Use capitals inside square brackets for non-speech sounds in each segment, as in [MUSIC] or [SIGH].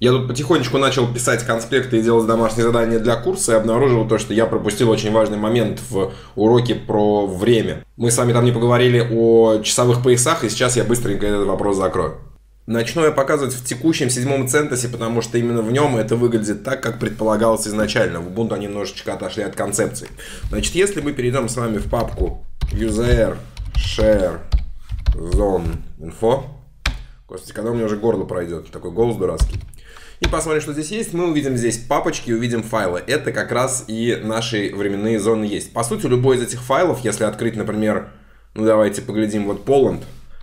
Я тут потихонечку начал писать конспекты и делать домашние задания для курса и обнаружил то, что я пропустил очень важный момент в уроке про время. Мы с вами там не поговорили о часовых поясах, и сейчас я быстренько этот вопрос закрою. Начну я показывать в текущем седьмом центосе, потому что именно в нем это выглядит так, как предполагалось изначально. В Ubuntu они немножечко отошли от концепции. Значит, если мы перейдем с вами в папку user share zone info, Господи, когда у меня уже горло пройдет, такой голос дурацкий. И посмотрим, что здесь есть. Мы увидим здесь папочки, увидим файлы. Это как раз и наши временные зоны есть. По сути, любой из этих файлов, если открыть, например, ну давайте поглядим, вот Poland,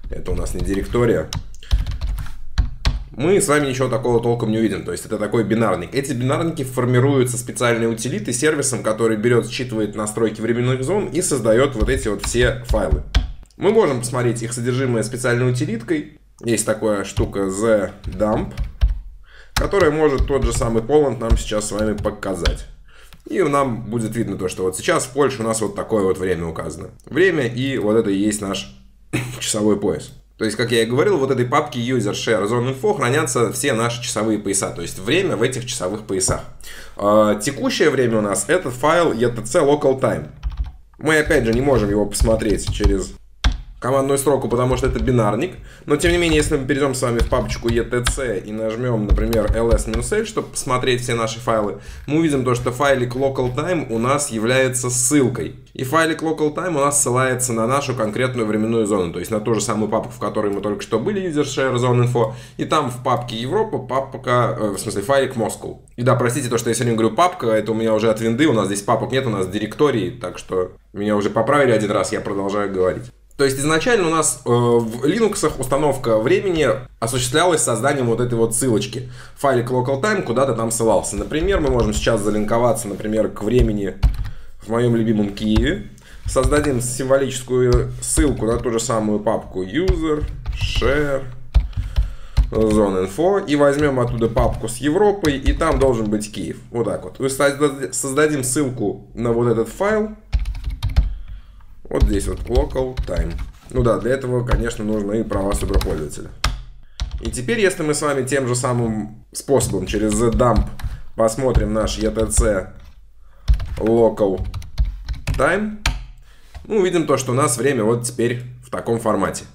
это у нас не директория, мы с вами ничего такого толком не увидим. То есть это такой бинарник. Эти бинарники формируются специальной утилитой сервисом, который берет, считывает настройки временных зон и создает вот эти вот все файлы. Мы можем посмотреть их содержимое специальной утилиткой. Есть такая штука the dump, которая может тот же самый Poland нам сейчас с вами показать. И нам будет видно то, что вот сейчас в Польше у нас вот такое вот время указано. Время и вот это и есть наш [LAUGHS] часовой пояс. То есть, как я и говорил, вот этой папке user share zone info хранятся все наши часовые пояса, то есть время в этих часовых поясах. А, текущее время у нас это файл etc local time. Мы опять же не можем его посмотреть через командную строку, потому что это бинарник. Но тем не менее, если мы перейдем с вами в папочку etc и нажмем, например, ls-l, чтобы посмотреть все наши файлы, мы увидим то, что файлик localtime у нас является ссылкой. И файлик localtime у нас ссылается на нашу конкретную временную зону, то есть на ту же самую папку, в которой мы только что были, user share zone info, и там в папке Европа папка, э, в смысле файлик Moscow. И да, простите, то, что я сегодня говорю папка, это у меня уже от винды, у нас здесь папок нет, у нас директории, так что меня уже поправили один раз, я продолжаю говорить. То есть изначально у нас э, в Linux установка времени осуществлялась созданием вот этой вот ссылочки. Файлик localtime куда-то там ссылался. Например, мы можем сейчас залинковаться, например, к времени в моем любимом Киеве. Создадим символическую ссылку на ту же самую папку user, share, zone info и возьмем оттуда папку с Европой и там должен быть Киев. Вот так вот. Создадим ссылку на вот этот файл вот здесь вот local time. Ну да, для этого, конечно, нужны и права суперпользователя. И теперь, если мы с вами тем же самым способом через dump посмотрим наш etc local time, мы увидим то, что у нас время вот теперь в таком формате.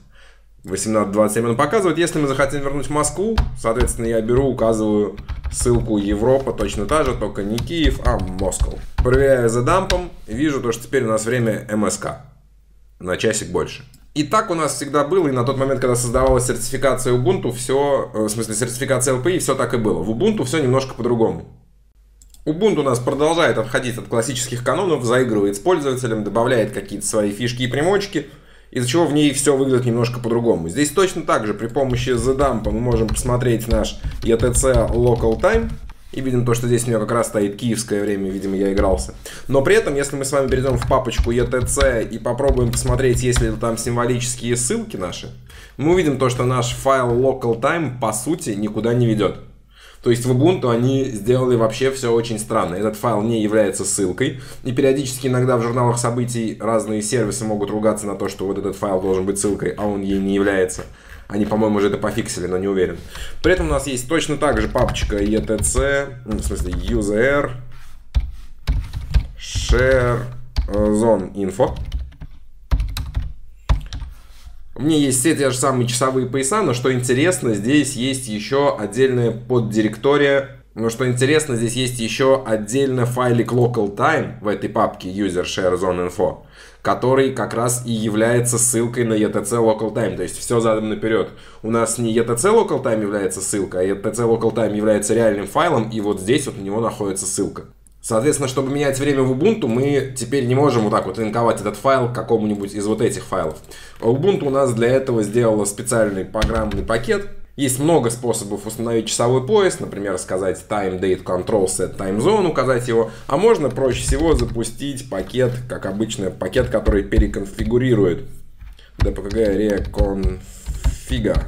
18.27 он показывает. Если мы захотим вернуть в Москву, соответственно, я беру, указываю ссылку Европа, точно та же, только не Киев, а Москва. Проверяю за дампом, вижу то, что теперь у нас время МСК. На часик больше. И так у нас всегда было, и на тот момент, когда создавалась сертификация Ubuntu, все, э, в смысле сертификация LPI, все так и было. В Ubuntu все немножко по-другому. Ubuntu у нас продолжает отходить от классических канонов, заигрывает с пользователем, добавляет какие-то свои фишки и примочки – из-за чего в ней все выглядит немножко по-другому. Здесь точно так же при помощи ZDump мы можем посмотреть наш ETC Local Time, и видим то, что здесь у него как раз стоит киевское время, видимо, я игрался. Но при этом, если мы с вами перейдем в папочку ETC и попробуем посмотреть, есть ли там символические ссылки наши, мы увидим то, что наш файл local time по сути никуда не ведет. То есть в Ubuntu они сделали вообще все очень странно. Этот файл не является ссылкой. И периодически иногда в журналах событий разные сервисы могут ругаться на то, что вот этот файл должен быть ссылкой, а он ей не является. Они, по-моему, уже это пофиксили, но не уверен. При этом у нас есть точно так же папочка etc, ну, в смысле user share zone info. Меня есть все те же самые часовые пояса, но что интересно, здесь есть еще отдельная поддиректория. Но что интересно, здесь есть еще отдельно файлик local time в этой папке user share zone info, который как раз и является ссылкой на etc local time. То есть все задом наперед. У нас не etc local time является ссылкой, а etc local time является реальным файлом, и вот здесь вот у него находится ссылка. Соответственно, чтобы менять время в Ubuntu, мы теперь не можем вот так вот линковать этот файл к какому-нибудь из вот этих файлов. Ubuntu у нас для этого сделала специальный программный пакет. Есть много способов установить часовой пояс, например, сказать time, date, control, set, time zone, указать его. А можно проще всего запустить пакет, как обычно, пакет, который переконфигурирует dpkg reconfigure.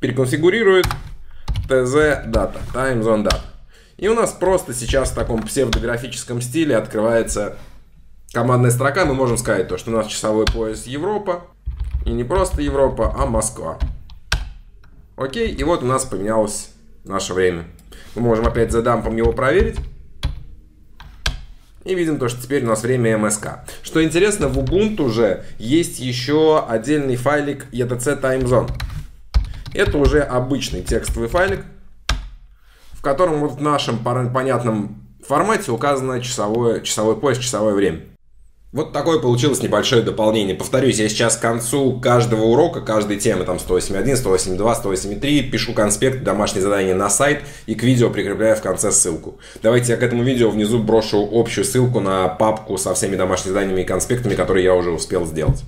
Переконфигурирует tz data, time zone data. И у нас просто сейчас в таком псевдографическом стиле открывается командная строка. Мы можем сказать то, что у нас часовой пояс Европа. И не просто Европа, а Москва. Окей, и вот у нас поменялось наше время. Мы можем опять за дампом его проверить. И видим то, что теперь у нас время МСК. Что интересно, в Ubuntu уже есть еще отдельный файлик etc timezone. Это уже обычный текстовый файлик, котором вот в нашем понятном формате указано часовое, часовой пояс, часовое время. Вот такое получилось небольшое дополнение. Повторюсь, я сейчас к концу каждого урока, каждой темы, там 108.1, 108.2, 108.3, пишу конспект, домашнее задание на сайт и к видео прикрепляю в конце ссылку. Давайте я к этому видео внизу брошу общую ссылку на папку со всеми домашними заданиями и конспектами, которые я уже успел сделать.